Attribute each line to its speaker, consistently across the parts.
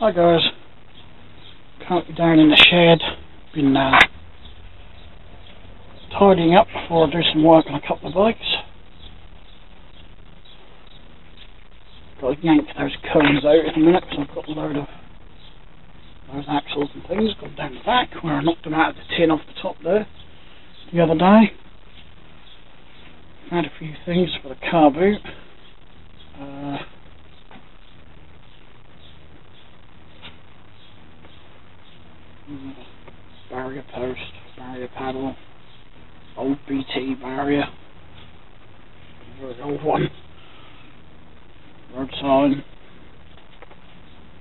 Speaker 1: Hi guys, currently down in the shed, been uh, tidying up before I do some work on a couple of bikes. Got to yank those cones out in a minute because I've got a load of those axles and things gone down the back where I knocked them out of the tin off the top there the other day. Had a few things for the car boot. Uh, barrier post, barrier paddle, old BT barrier, old one, road sign,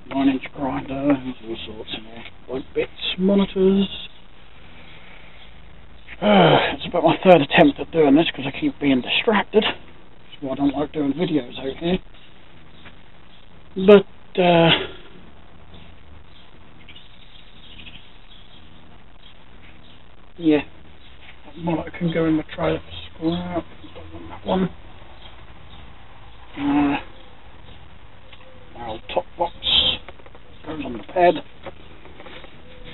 Speaker 1: 9 inch grinder, all sorts of more, like bits, monitors. Uh, it's about my third attempt at doing this because I keep being distracted. That's why I don't like doing videos out here. But, uh, Yeah. That can go in the trailer for scrap. That one. Uh, my old top box goes on the pad,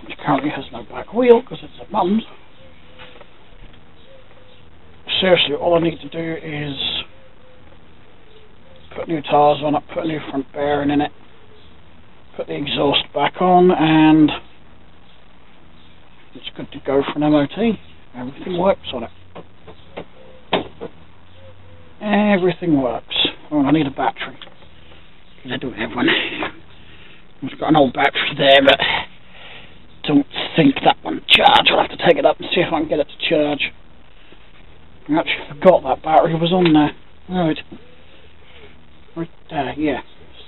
Speaker 1: which currently has no back wheel because it's a mum's. Seriously, all I need to do is put new tyres on it, put a new front bearing in it, put the exhaust back on, and it's good to go for an MOT. Everything works on it. Everything works. Oh, I need a battery. I don't have one. I've got an old battery there, but don't think that one charge. I'll have to take it up and see if I can get it to charge. I actually forgot that battery was on there. Right. Right there, yeah.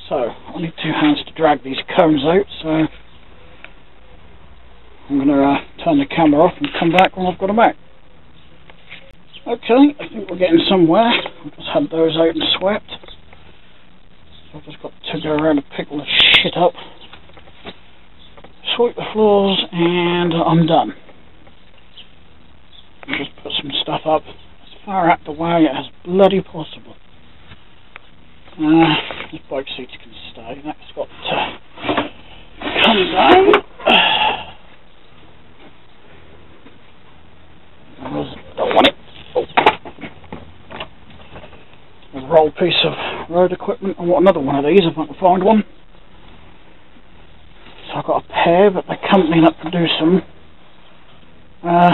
Speaker 1: So, I need two hands to drag these cones out, so I'm going to uh, turn the camera off and come back when I've got them out. Okay, I think we're getting somewhere. I've just had those out and swept. I've just got to go around and pick all the shit up. Sweep the floors and I'm done. Just put some stuff up as far out the way as bloody possible. Uh, these bike seats can stay. That's got to come down. Don't want it. Oh. Rolled piece of road equipment. I want another one of these if I can find one. So I've got a pair, but the company that produce them uh,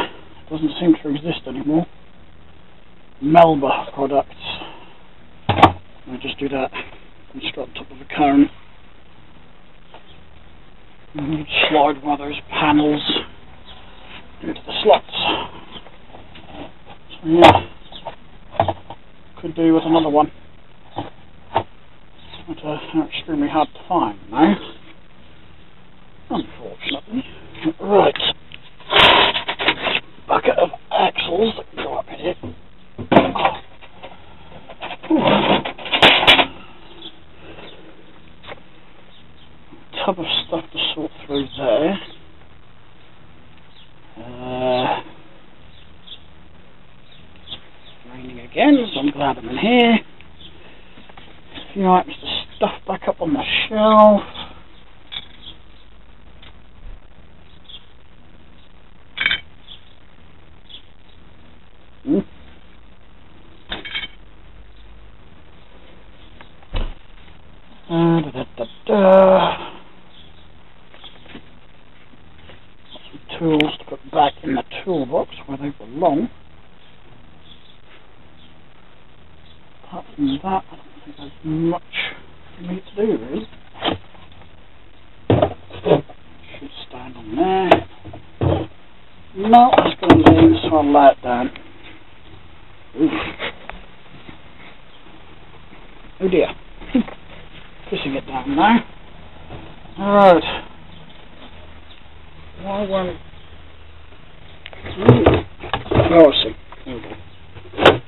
Speaker 1: doesn't seem to exist anymore. Melba products. I just do that and strap top of a cone. And slide one of those panels into the slots. Yeah. Could do with another one. But uh, they're extremely hard to find now. Unfortunately. Right. Bucket of axles that go up in here. Tub of stuff to sort through there. Uh, raining again, so I'm glad I'm in here. A few items to stuff back Hmm. Uh, tools to put back in the toolbox where they belong. apart from that, I don't think there's much for me to do really. Should stand on there. No, it's going to I'll lay it down. Oof. Oh dear. Pushing it down now. Alright. Why won't... Hmm. Oh, I see. There we go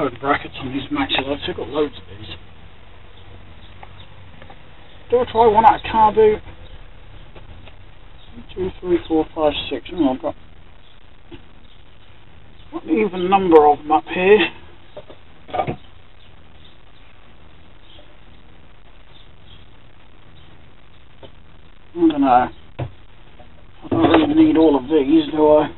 Speaker 1: code brackets on these matches. I've still got loads of these. Do I try one out of car boot? Two, three, four, five, six. Oh, I've got an even number of them up here. I don't know. I don't really need all of these, do I?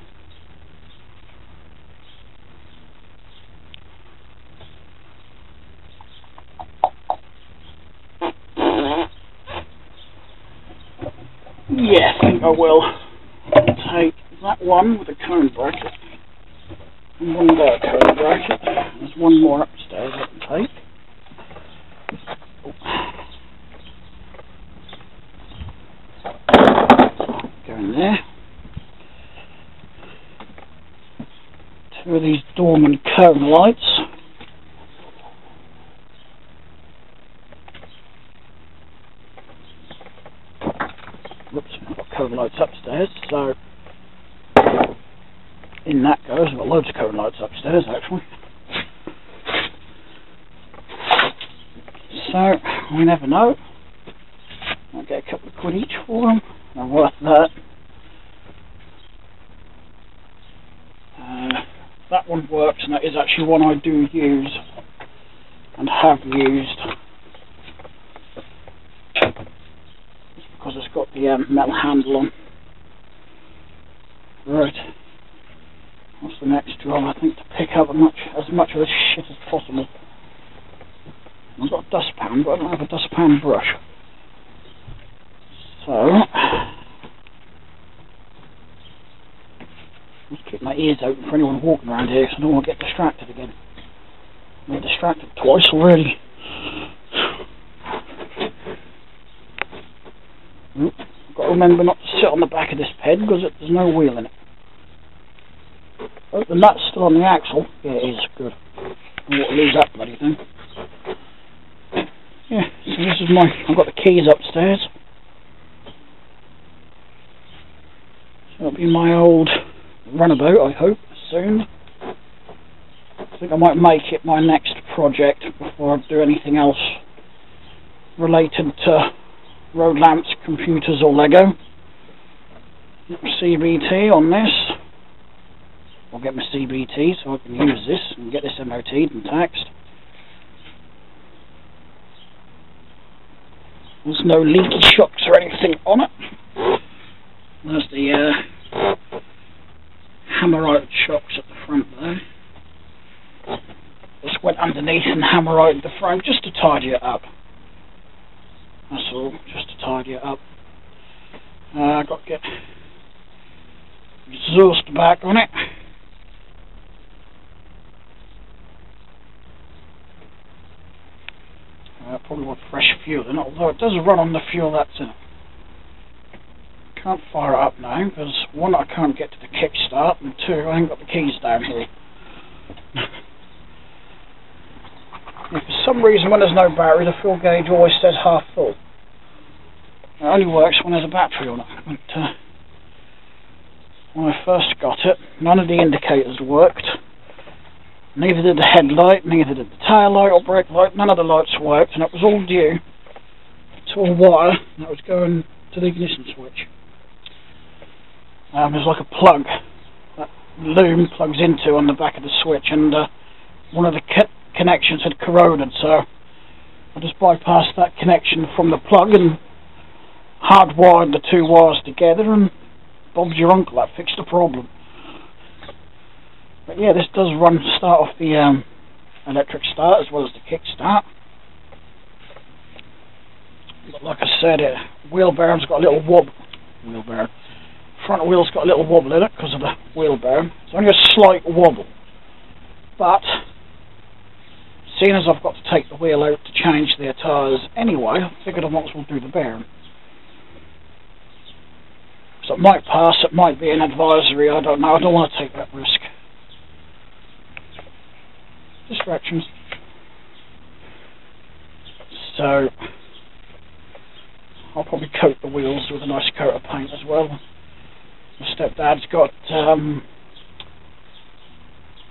Speaker 1: Yeah, I will take that one with a cone bracket and one there cone bracket. There's one more upstairs I can take. Go in there. Two of these Dorman cone lights. Whoops, I've got cone lights upstairs, so in that goes. I've got loads of cone lights upstairs actually. We never know. I'll get a couple of quid each for them. They're worth that. Uh, that one works, and that is actually one I do use and have used. just because it's got the um, metal handle on. Right. What's the next job? I think to pick up as much, as much of this shit as possible. I've got a dustpan, but I don't have a dustpan brush. So, just keep my ears open for anyone walking around here, because I don't want to get distracted again. I'm distracted twice already. I've got to remember not to sit on the back of this pen because there's no wheel in it. Oh, the nut's still on the axle. Yeah, it is. Good. I want to lose that bloody thing. This is my... I've got the keys upstairs. So it'll be my old runabout, I hope, soon. I think I might make it my next project before I do anything else related to road lamps, computers or Lego. CBT on this. I'll get my CBT so I can use this and get this MOT'd and taxed. There's no leaky shocks or anything on it. There's the uh, hammerite shocks at the front there. Just went underneath and hammerite the frame just to tidy it up. That's all, just to tidy it up. Uh, I've got to get exhaust back on it. Uh, probably want fresh fuel in although it does run on the fuel that's in it. Can't fire it up now, because one, I can't get to the kickstart, and two, I ain't got the keys down here. for some reason when there's no battery, the fuel gauge always says half full. It only works when there's a battery on it. But, uh, when I first got it, none of the indicators worked. Neither did the headlight, neither did the tail light or brake light, none of the lights worked, and it was all due to a wire that was going to the ignition switch. Um, there's like a plug that loom plugs into on the back of the switch, and uh, one of the co connections had corroded, so I just bypassed that connection from the plug and hardwired the two wires together, and Bob's your uncle, that fixed the problem. But yeah, this does run start off the um, electric start as well as the kick start. But like I said, it wheel bearing's got a little wobble. Wheel bearing. Front wheel's got a little wobble in it because of the wheel bearing. It's only a slight wobble. But, seeing as I've got to take the wheel out to change the tyres anyway, I figured I might as well do the bearing. So it might pass, it might be an advisory, I don't know, I don't want to take that risk distractions. So I'll probably coat the wheels with a nice coat of paint as well. My stepdad's got um,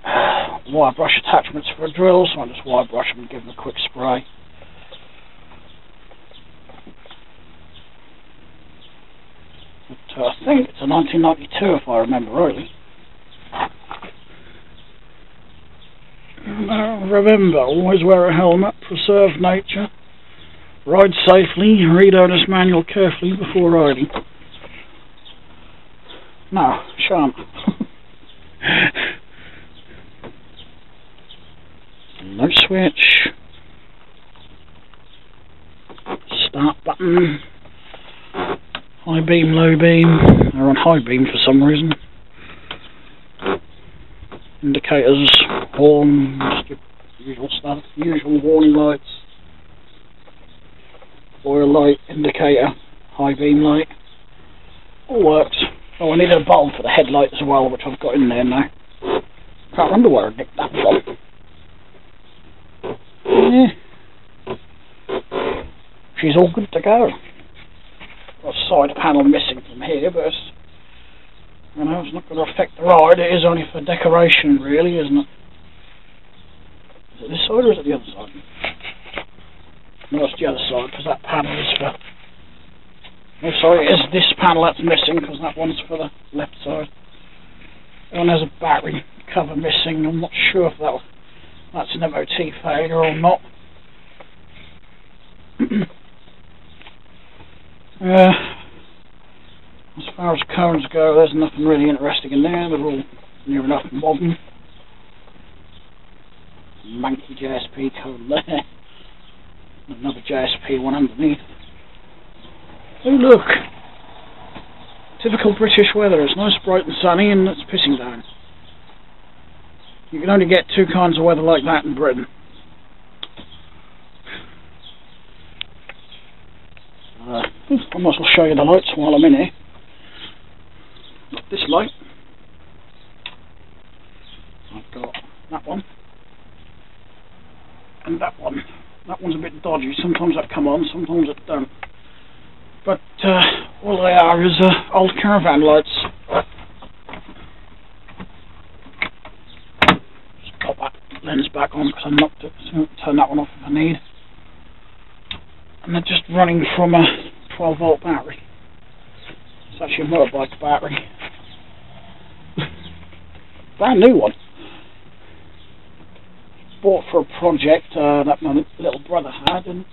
Speaker 1: wire brush attachments for a drill, so I'll just wire brush them and give them a quick spray. But uh, I think it's a 1992 if I remember rightly. remember, always wear a helmet, preserve nature, Ride safely, read owner's manual carefully before riding. No, shan't. no switch. Start button. High beam, low beam. They're on high beam for some reason. Indicators, horn, usual stuff, usual warning lights. Light, indicator, high beam light. All works. Oh, I needed a bulb for the headlight as well, which I've got in there now. Can't remember where I nicked that from. Yeah. She's all good to go. Got a side panel missing from here, but it's, you know, it's not going to affect the ride. It is only for decoration, really, isn't it? Is it this side or is it the other side? No, the other side, because that panel is for Oh, sorry, it is this panel that's missing because that one's for the left side. That one has a battery cover missing. I'm not sure if that that's an MOT failure or not. uh, as far as cones go, there's nothing really interesting in there. They're all near enough modern. Manky JSP cone there. Another JSP one underneath. Oh look! Typical British weather. It's nice, bright and sunny and it's pissing down. You can only get two kinds of weather like that in Britain. Uh, I might as well show you the lights while I'm in here. Got this light. I've got that one. And that one. That one's a bit dodgy. Sometimes that come on, sometimes it don't. But uh, all they are is uh, old caravan lights. Just pop that lens back on because I knocked it. Turn that one off if I need. And they're just running from a 12 volt battery. It's actually a motorbike battery. Brand new one. Bought for a project uh, that my little brother had and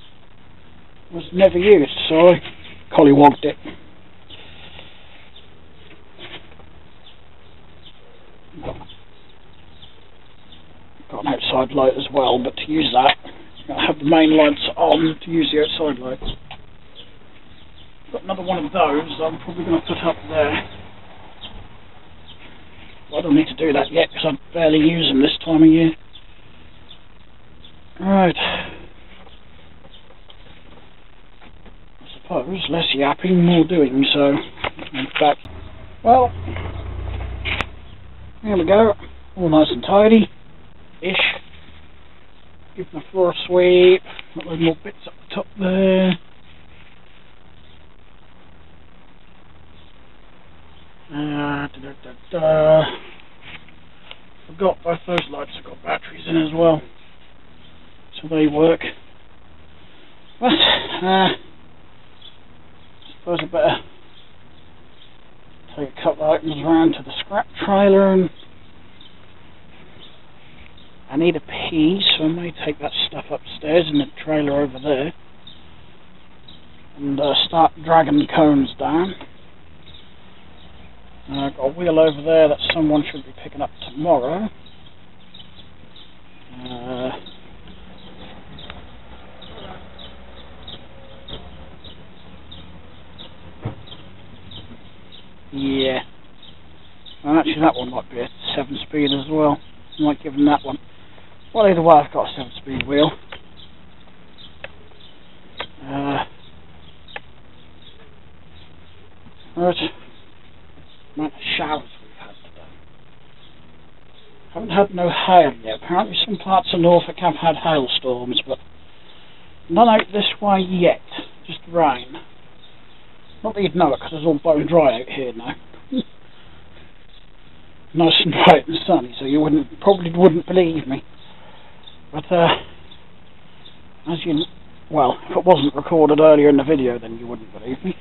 Speaker 1: was never used, so I collywogged it. Got an outside light as well, but to use that, gotta have the main lights on to use the outside lights. Got another one of those I'm probably going to put up there. Well, I don't need to do that yet because I barely use them this time of year. Right. suppose less yapping, more doing, so in fact, well, there we go, all nice and tidy, ish. Give the floor a sweep, got those more bits up the top there. Uh, da, da, da, da. Forgot both those lights have got batteries in as well, so they work. But, uh, suppose I better take a couple of items around to the scrap trailer and I need a pee so I may take that stuff upstairs in the trailer over there and uh, start dragging cones down. I've got a wheel over there that someone should be picking up tomorrow. Uh, Yeah. And actually, that one might be a 7 speed as well. I might give him that one. Well, either way, I've got a 7 speed wheel. Uh, right. Amount of showers we've had today. Haven't had no hail yet. Apparently, some parts of Norfolk have had hailstorms, but none out this way yet. Just rain. Not that you'd know it because it's all bone dry out here now. nice and bright and sunny, so you wouldn't probably wouldn't believe me. But uh, as you, well, if it wasn't recorded earlier in the video, then you wouldn't believe me.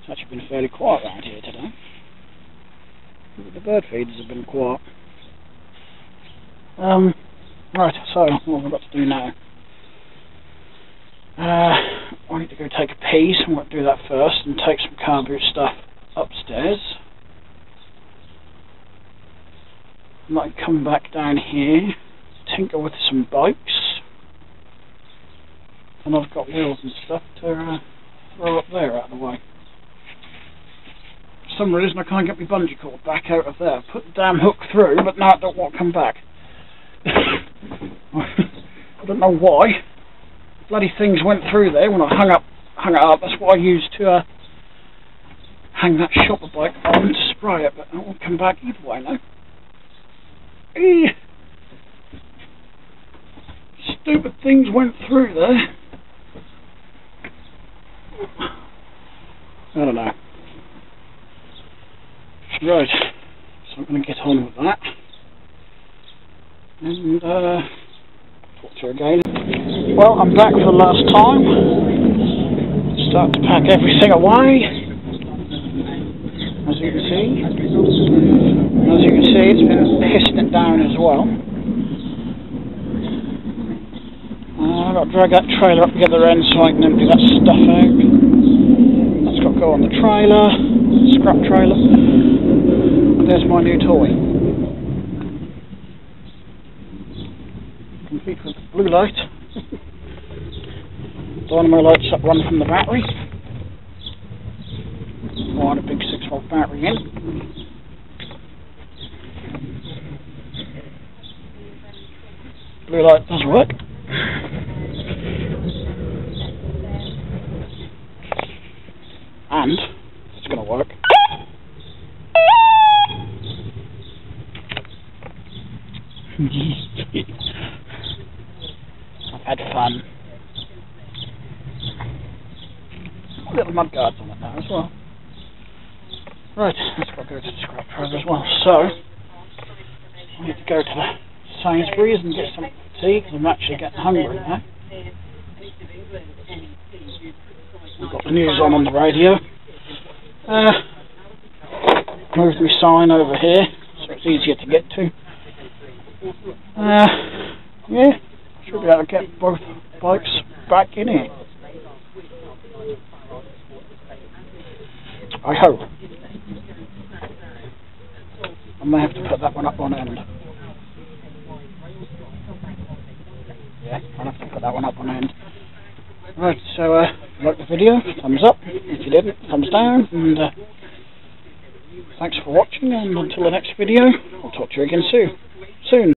Speaker 1: It's actually been fairly quiet around here today. The bird feeders have been quiet. Um, Right, so what have I got to do now? Uh, I need to go take a pee, so going to do that first and take some car boot stuff upstairs. Might come back down here, tinker with some bikes, and I've got wheels and stuff to uh, throw up there out of the way. For some reason I can't get my bungee cord back out of there. Put the damn hook through, but now it don't want to come back. I don't know why. Bloody things went through there when I hung up hung it up. That's what I used to uh, hang that shopper bike on to spray it, but it won't come back either way now. Eee. Stupid things went through there. I don't know. Right, so I'm going to get on with that. And, uh, talk to you again. Well, I'm back for the last time. Start to pack everything away. As you can see. As you can see, it's been pissing it down as well. Uh, I've got to drag that trailer up the other end so I can empty that stuff out. That's got to go on the trailer, scrap trailer. There's my new toy. Complete with blue light. Dynamo lights up run from the battery. Wired a big 6 volt battery in. Blue light does work. And it's going to work. Fun. Little mud guards on it now as well. Right, let's go to the scrap as well. So, I need to go to the Sainsbury's and get some tea because I'm actually getting hungry now. We've got the news on on the radio. Uh, my sign over here so it's easier to get to. Uh, yeah, should be able to get both back in here. I hope. I may have to put that one up on end. Yeah, I'll have to put that one up on end. Right, so uh, like the video, thumbs up. If you didn't, thumbs down. And uh, thanks for watching. And until the next video, I'll talk to you again soon. Soon.